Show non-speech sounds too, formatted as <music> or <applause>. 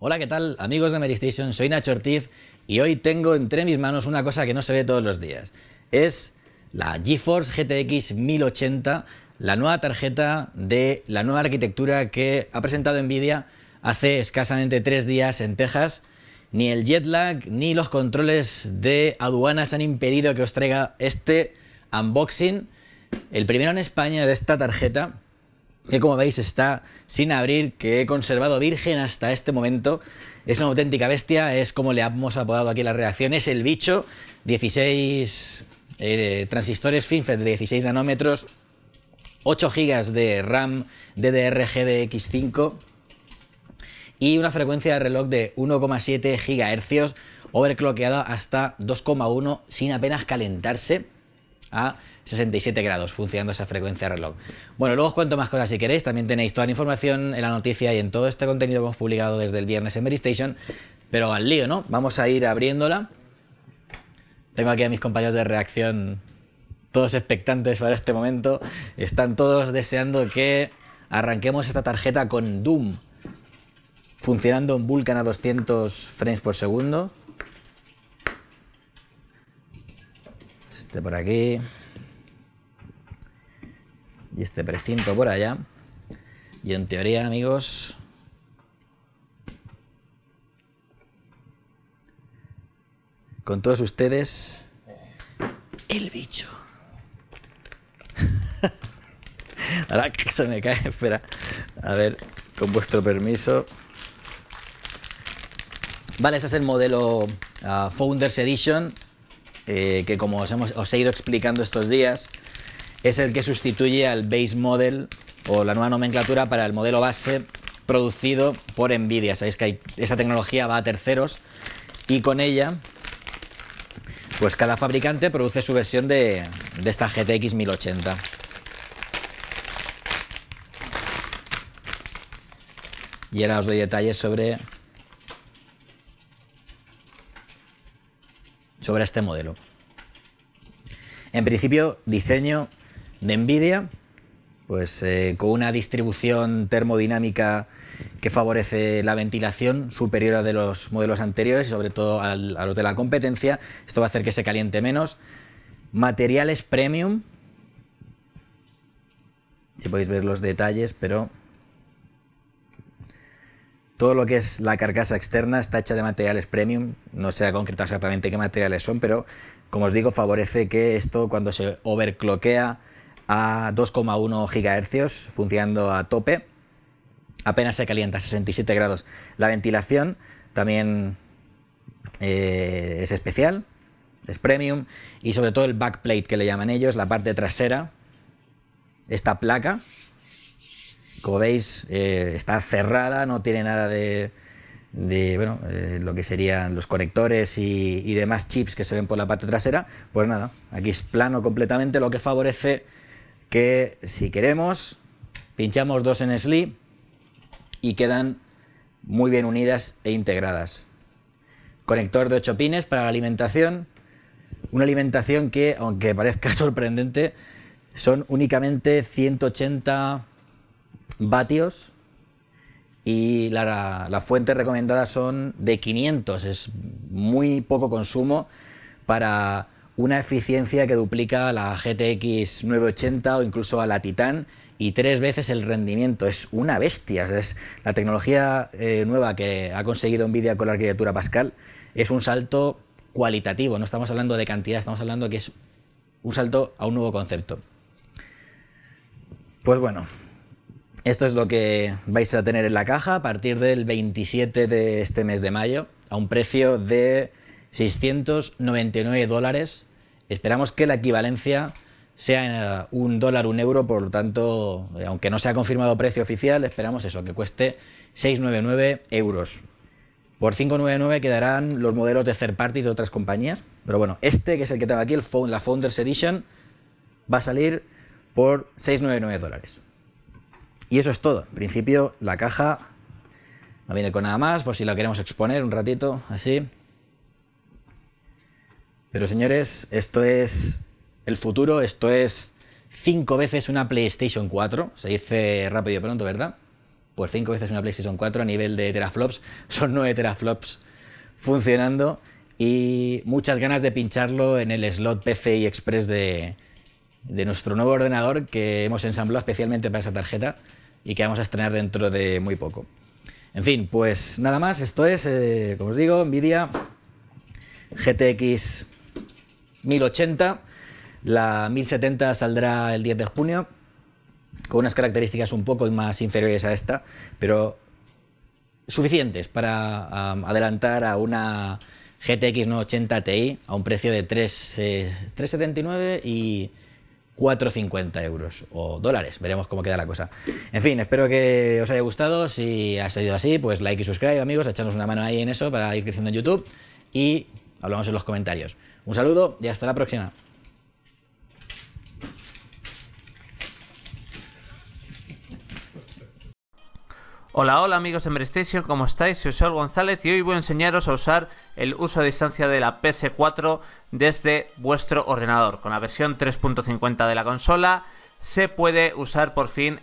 Hola, ¿qué tal? Amigos de Meristation, soy Nacho Ortiz y hoy tengo entre mis manos una cosa que no se ve todos los días. Es la GeForce GTX 1080, la nueva tarjeta de la nueva arquitectura que ha presentado Nvidia hace escasamente tres días en Texas. Ni el jet lag ni los controles de aduanas han impedido que os traiga este unboxing. El primero en España de esta tarjeta que como veis está sin abrir, que he conservado virgen hasta este momento. Es una auténtica bestia, es como le hemos apodado aquí la reacción, es el bicho, 16 eh, transistores FinFET de 16 nanómetros, 8 GB de RAM DDR-GDX5 y una frecuencia de reloj de 1,7 GHz overclockeada hasta 2,1 sin apenas calentarse a 67 grados funcionando esa frecuencia reloj. Bueno, luego os cuento más cosas si queréis, también tenéis toda la información en la noticia y en todo este contenido que hemos publicado desde el viernes en Station, pero al lío, ¿no? Vamos a ir abriéndola. Tengo aquí a mis compañeros de reacción todos expectantes para este momento. Están todos deseando que arranquemos esta tarjeta con Doom funcionando en Vulkan a 200 frames por segundo. Este por aquí. Y este precinto por allá. Y en teoría, amigos... Con todos ustedes... El bicho. <laughs> Ahora que se me cae, espera. A ver, con vuestro permiso. Vale, este es el modelo uh, Founders Edition, eh, que como os, hemos, os he ido explicando estos días, es el que sustituye al base model o la nueva nomenclatura para el modelo base producido por Nvidia. Sabéis que esa tecnología va a terceros y con ella, pues cada fabricante produce su versión de, de esta GTX 1080. Y ahora os doy detalles sobre, sobre este modelo. En principio, diseño de Nvidia, pues eh, con una distribución termodinámica que favorece la ventilación superior a de los modelos anteriores y sobre todo a los de la competencia. Esto va a hacer que se caliente menos. Materiales premium. Si podéis ver los detalles, pero todo lo que es la carcasa externa está hecha de materiales premium. No se ha concretado exactamente qué materiales son, pero como os digo, favorece que esto cuando se overcloquea a 2,1 GHz, funcionando a tope. Apenas se calienta a 67 grados. La ventilación también eh, es especial, es premium. Y sobre todo el backplate que le llaman ellos, la parte trasera, esta placa, como veis, eh, está cerrada, no tiene nada de, bueno, eh, lo que serían los conectores y, y, demás chips que se ven por la parte trasera. Pues nada, aquí es plano completamente, lo que favorece que si queremos, pinchamos dos en sleep y quedan muy bien unidas e integradas. Conector de 8 pines para la alimentación. Una alimentación que, aunque parezca <laughs> sorprendente, son únicamente 180 vatios y la, la, fuente recomendada son de 500. Es muy poco consumo para una eficiencia que duplica a la GTX 980 o incluso a la Titan y tres veces el rendimiento. Es una bestia. Es la tecnología eh, nueva que ha conseguido Nvidia con la arquitectura Pascal es un salto cualitativo. No estamos hablando de cantidad, estamos hablando que es un salto a un nuevo concepto. Pues bueno, esto es lo que vais a tener en la caja a partir del 27 de este mes de mayo a un precio de 699 dólares Esperamos que la equivalencia sea eh, un dólar, un euro, por lo tanto, eh, aunque no se ha confirmado precio oficial, esperamos eso, que cueste 6,99 euros. Por 5,99 quedarán los modelos de third parties de otras compañías, pero bueno, este que es el que tengo aquí, el la Founders Edition, va a salir por 6,99 dólares. Y eso es todo. En principio, la caja no viene con nada más, por si la queremos exponer un ratito, así. Pero señores, esto es el futuro, esto es cinco veces una PlayStation 4, se dice rápido y pronto, ¿verdad? pues 5 veces una PlayStation 4 a nivel de teraflops. <laughs> Son 9 teraflops funcionando y muchas ganas de pincharlo en el slot PCI Express de, de nuestro nuevo ordenador que hemos ensamblado especialmente para esa tarjeta y que vamos a estrenar dentro de muy poco. En fin, pues nada más, esto es, eh, como os digo, Nvidia GTX 1080. La 1070 saldrá el 10 de junio, con unas características un poco más inferiores a esta, pero suficientes para adelantar a una GTX 980 Ti a un precio de 3,79 eh, y 4,50 euros o dólares. Veremos cómo queda la cosa. En fin, espero que os haya gustado. Si ha sido así, pues like y subscribe, amigos. Echadnos una mano ahí en eso para ir creciendo en YouTube. Y hablamos en los comentarios. Un saludo y hasta la próxima. Hola, hola amigos de Merestation, ¿cómo estáis? Soy Sol González y hoy voy a enseñaros a usar el uso a distancia de la PS4 desde vuestro ordenador. Con la versión 3.50 de la consola se puede usar por fin